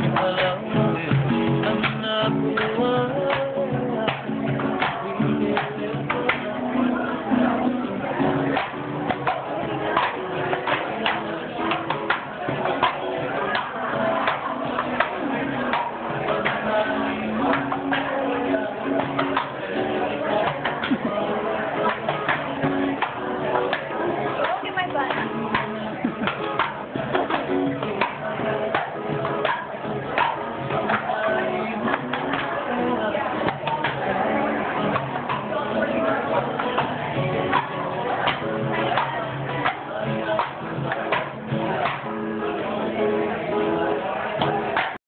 i love you